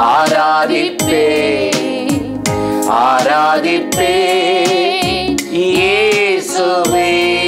ஆராதிப்பே ஆராதிப்பே இயேசுவே.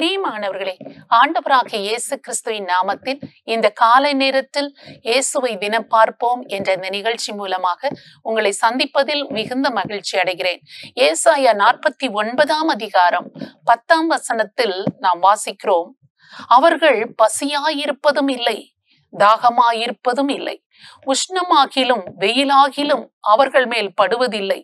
பிரியமானவர்களே ஆண்டவராக இயேசு கிறிஸ்துவின் நாமத்தில் இந்த காலை நேரத்தில் இயேசுவை தினம் பார்ப்போம் என்ற இந்த நிகழ்ச்சி மூலமாக உங்களை சந்திப்பதில் மிகுந்த மகிழ்ச்சி அடைகிறேன். ஏசாயா நாற்பத்தி ஒன்பதாம் அதிகாரம் பத்தாம் வசனத்தில் நாம் வாசிக்கிறோம் அவர்கள் பசியாயிருப்பதும் இல்லை. தாகமாயிருப்பதும் இல்லை. உஷ்ணமாகிலும் வெயிலாகிலும் அவர்கள் மேல் படுவதில்லை.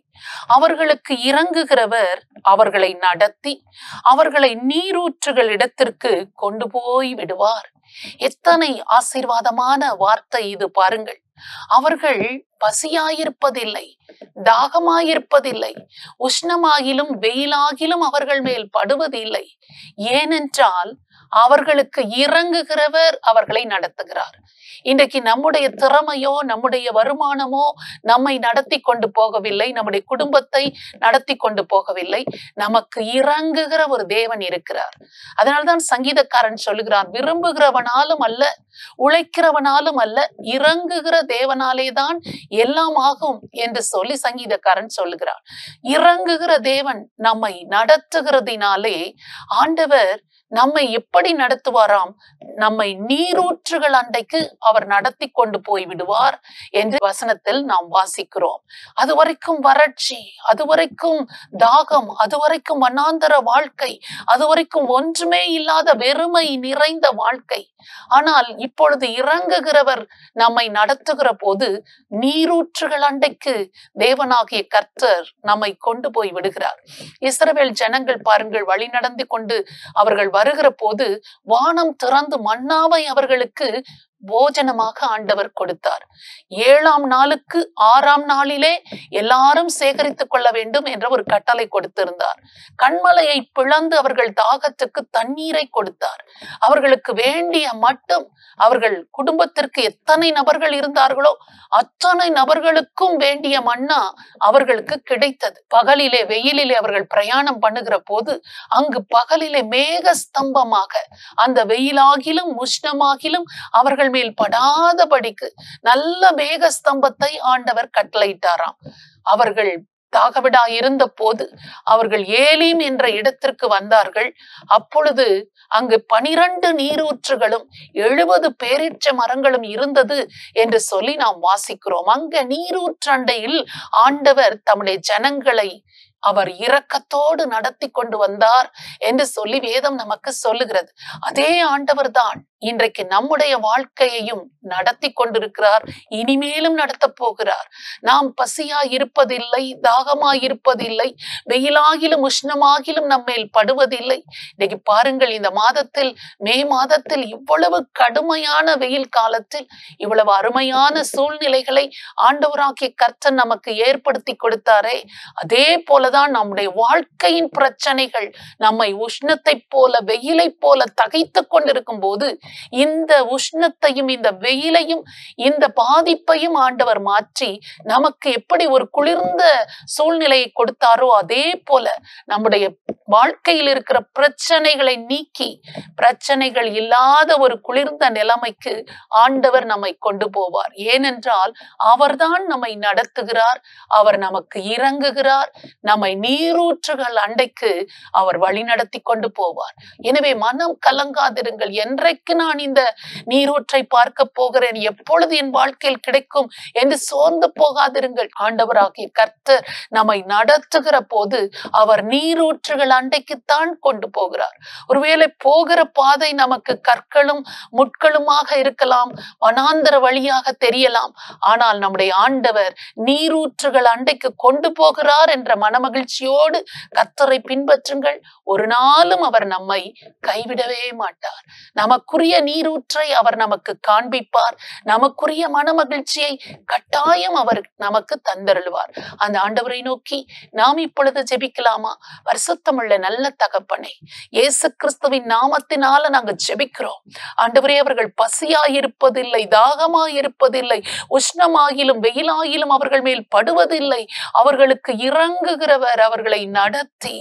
அவர்களுக்கு இறங்குகிறவர் அவர்களை நடத்தி அவர்களை நீரூற்றுகள் இடத்திற்கு கொண்டு போய் விடுவார். எத்தனை ஆசீர்வாதமான வார்த்தை இது பாருங்கள். அவர்கள் பசியாயிருப்பதில்லை தாகமாயிருப்பதில்லை உஷ்ணமாகிலும் வெயிலாகிலும் அவர்கள் மேல் படுவதில்லை. ஏனென்றால் அவர்களுக்கு இறங்குகிறவர் அவர்களை நடத்துகிறார். இன்றைக்கு நம்முடைய திறமையோ நம்முடைய வருமானமோ நம்மை நடத்தி கொண்டு போகவில்லை. நம்முடைய குடும்பத்தை நடத்தி கொண்டு போகவில்லை. நமக்கு இறங்குகிற ஒரு தேவன் இருக்கிறார். அதனால்தான் சங்கீதக்காரன் சொல்லுகிறான் விரும்புகிறவனாலும் அல்ல உழைக்கிறவனாலும் அல்ல இறங்குகிற தேவனாலே தான் எல்லாம் ஆகும் என்று சொல்லி சங்கீதக்காரன் சொல்லுகிறார் இறங்குகிற தேவன் நம்மை நடத்துகிறதினாலே ஆண்டவர் நம்மை எப்படி நடத்துவாராம்? நம்மை நீரூற்றுகள் அண்டைக்கு அவர் நடத்தி கொண்டு போய் விடுவார் என்று வசனத்தில் நாம் வாசிக்கிறோம். அது வரைக்கும் வறட்சி அது வரைக்கும் தாகம் அது வரைக்கும் வண்ணாந்தர வாழ்க்கை அது வரைக்கும் ஒன்றுமே இல்லாத வெறுமை நிறைந்த வாழ்க்கை. ஆனால் இப்பொழுது இறங்குகிறவர் நம்மை நடத்துகிற போது நீரூற்றுகள் அண்டைக்கு தேவனாகிய கர்த்தர் நம்மை கொண்டு போய் விடுகிறார். இஸ்ரவேல் ஜனங்கள் பாருங்கள் வழி நடந்து கொண்டு அவர்கள் வருகிற போது வானம் திறந்து மன்னாவை அவர்களுக்கு போஜனமாக ஆண்டவர் கொடுத்தார். ஏழாம் நாளுக்கு ஆறாம் நாளிலே எல்லாரும் சேகரித்துக் கொள்ள வேண்டும் என்ற ஒரு கட்டளை கொடுத்திருந்தார். கண்மலையை பிளந்து அவர்கள் தாகத்துக்கு தண்ணீரை கொடுத்தார். அவர்களுக்கு வேண்டிய மட்டும் அவர்கள் குடும்பத்திற்கு எத்தனை நபர்கள் இருந்தார்களோ அத்தனை நபர்களுக்கும் வேண்டிய மன்னா அவர்களுக்கு கிடைத்தது. பகலிலே வெயிலிலே அவர்கள் பிரயாணம் பண்ணுகிற போது அங்கு பகலிலே மேக ஸ்தம்பமாக அந்த வெயிலாகிலும் உஷ்ணமாகிலும் அவர்கள் மேல் படாதபடிக்கு நல்ல மேக ஸ்தம்பத்தை ஆண்டவர் கட்டளையிட்டாராம். அவர்கள் தாகவிடா இருந்த போது அவர்கள் ஏலீம் என்ற இடத்திற்கு வந்தார்கள். அப்பொழுது அங்கு பனிரண்டு நீரூற்றுகளும் எழுபது பேரீச்ச மரங்களும் இருந்தது என்று சொல்லி நாம் வாசிக்கிறோம். அங்க நீரூற்றண்டையில் ஆண்டவர் தம்முடைய ஜனங்களை அவர் இரக்கத்தோடு நடத்தி கொண்டு வந்தார் என்று சொல்லி வேதம் நமக்கு சொல்லுகிறது. அதே ஆண்டவர் தான் இன்றைக்கு நம்முடைய வாழ்க்கையையும் நடத்தி கொண்டிருக்கிறார். இனிமேலும் நடத்த போகிறார். நாம் பசியா இருப்பதில்லை தாகமா இருப்பதில்லை வெயிலாகிலும் உஷ்ணமாகிலும் நம்மேல் படுவதில்லை. இன்னைக்கு பாருங்கள் இந்த மாதத்தில் மே மாதத்தில் இவ்வளவு கடுமையான வெயில் காலத்தில் இவ்வளவு அருமையான சூழ்நிலைகளை ஆண்டவராக்கி கர்த்தன் நமக்கு ஏற்படுத்தி கொடுத்தாரே. அதே போலதான் நம்முடைய வாழ்க்கையின் பிரச்சனைகள் நம்மை உஷ்ணத்தை போல வெயிலை போல தகைத்து கொண்டிருக்கும் போது இந்த உஷ்ணத்தையும் இந்த வெயிலையும் இந்த பாதிப்பையும் ஆண்டவர் மாற்றி நமக்கு எப்படி ஒரு குளிர்ந்த சூழ்நிலையை கொடுத்தாரோ அதே போல நம்முடைய வாழ்க்கையில் இருக்கிற பிரச்சனைகளை நீக்கி பிரச்சனைகள் இல்லாத ஒரு குளிர்ந்த நிலைமைக்கு ஆண்டவர் நம்மை கொண்டு போவார். ஏனென்றால் அவர்தான் நம்மை நடத்துகிறார் அவர் நமக்கு இறங்குகிறார் நம்மை நீரூற்றுகள் அண்டைக்கு அவர் வழி நடத்தி கொண்டு போவார். எனவே மனம் கலங்காதிருங்கள். என்றைக்கு நான் இந்த நீரூற்றை பார்க்க போகிறேன். எப்பொழுது என் வாழ்க்கையில் கிடைக்கும் என்று சோர்ந்து போகாதிருங்கள். ஆண்டவராகிய கர்த்தர் நம்மை நடத்துகிற போது அவர் நீரூற்றுகள் அண்டைக்குத்தான் கொண்டு போகிறார். ஒருவேளை போகிற பாதை நமக்கு கற்களும் முட்களுமாக இருக்கலாம் வனாந்தர வழியாக தெரியலாம். ஆனால் நம்முடைய ஆண்டவர் நீரூற்றுகள் அண்டைக்கு கொண்டு போகிறார் என்ற மனமகிழ்ச்சியோடு கர்த்தரை பின்பற்றுங்கள். ஒரு நாளும் அவர் நம்மை கைவிடவே மாட்டார். நமக்குரிய நமக்குரிய நீரூற்றை அவர் நமக்கு காண்பிப்பார். நமக்குரிய மன மகிழ்ச்சியை கட்டாயம் அவர் நமக்கு தந்தருள்வார். அந்த ஆண்டவரை நோக்கி நாம் இப்பொழுது ஜெபிக்கலாமா? வருஷத்தமிழ்ல நல்ல தகப்பனை இயேசு கிறிஸ்துவின் நாமத்தினால நாங்க ஜெபிக்கிறோம். ஆண்டவரே அவர்கள் பசியாயிருப்பதில்லை தாகமாயிருப்பதில்லை உஷ்ணமாகிலும் வெயிலாகிலும் அவர்கள் மேல் படுவதில்லை. அவர்களுக்கு இறங்குகிறவர் அவர்களை நடத்தி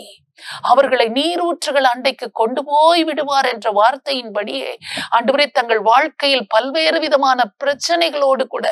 அவர்களை நீரூற்றுகள் அண்டைக்கு கொண்டு போய் விடுவார் என்ற வார்த்தையின்படியே ஆண்டவரே தங்கள் வாழ்க்கையில் பல்வேறு விதமான பிரச்சனைகளோடு கூட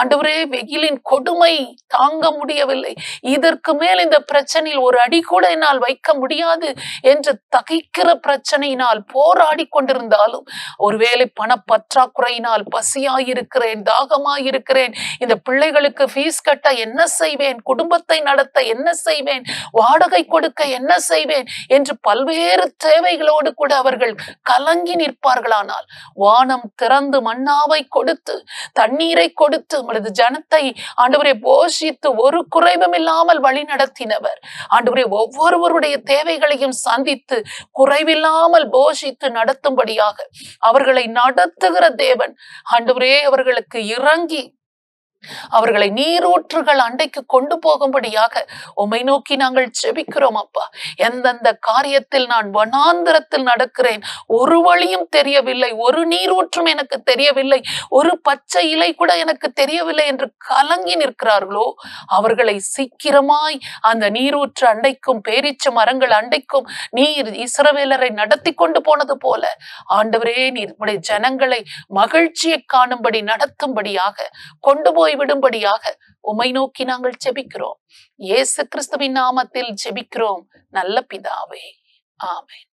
ஆண்டவரே வெயிலின் கொடுமை தாங்க முடியவில்லை. இதற்கு மேல் இந்த பிரச்சனையில் ஒரு அடி கூட என்னால் வைக்க முடியாது என்று தகைக்கிற பிரச்சனையினால் போராடி கொண்டிருந்தாலும் ஒருவேளை பணப்பற்றாக்குறையினால் பசியாயிருக்கிறேன் தாகமாயிருக்கிறேன் இந்த பிள்ளைகளுக்கு ஃபீஸ் கட்ட என்ன செய்வேன் குடும்பத்தை நடத்த என்ன செய்வேன் வாடகை கொடுக்க என்ன செய்வேன் என்று பல்வேறு தேவைகளோடு கூட அவர்கள் கலங்கி நிற்பார்களானால் வானம் திறந்து மன்னாவை கொடுத்து தண்ணீரை கொடுத்து உங்களது ஜனத்தை ஆண்டவரை போஷித்து ஒரு குறைவும் இல்லாமல் வழி நடத்தினவர். ஆண்டவரை ஒவ்வொருவருடைய தேவைகளையும் சந்தித்து குறைவில்லாமல் போஷித்து நடத்தும்படியாக அவர்களை நடத்துகிற தேவன் ஆண்டவரே அவர்களுக்கு இறங்கி அவர்களை நீரூற்றுகள் அண்டைக்கு கொண்டு போகும்படியாக உமை நோக்கி நாங்கள் செபிக்கிறோம் அப்பா. எந்தெந்த காரியத்தில் நான் வனாந்திரத்தில் நடக்கிறேன் ஒரு வழியும் தெரியவில்லை ஒரு நீரூற்றும் எனக்கு தெரியவில்லை ஒரு பச்சை இலை கூட எனக்கு தெரியவில்லை என்று கலங்கி நிற்கிறார்களோ அவர்களை சீக்கிரமாய் அந்த நீரூற்று அண்டைக்கும் பேரிச்ச மரங்கள் அண்டைக்கும் நீர் இஸ்ரவேலரை நடத்தி கொண்டு போனது போல ஆண்டவரே நீர் உடைய ஜனங்களை மகிழ்ச்சியை காணும்படி நடத்தும்படியாக கொண்டு போய் போய்விடும்படியாக உமை நோக்கி நாங்கள் ஜெபிக்கிறோம். இயேசு கிறிஸ்துவின் நாமத்தில் ஜெபிக்கிறோம். நல்ல பிதாவே. ஆமென்.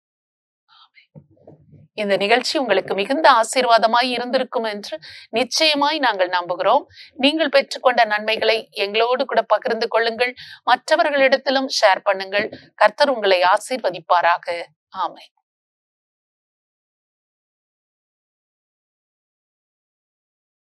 இந்த நிகழ்ச்சி உங்களுக்கு மிகுந்த ஆசீர்வாதமாய் இருந்திருக்கும் என்று நிச்சயமாய் நாங்கள் நம்புகிறோம். நீங்கள் பெற்றுக்கொண்ட நன்மைகளை எங்களோடு கூட பகிர்ந்து கொள்ளுங்கள். மற்றவர்களிடத்திலும் ஷேர் பண்ணுங்கள். கர்த்தர் உங்களை ஆசீர்வதிப்பாராக. ஆமை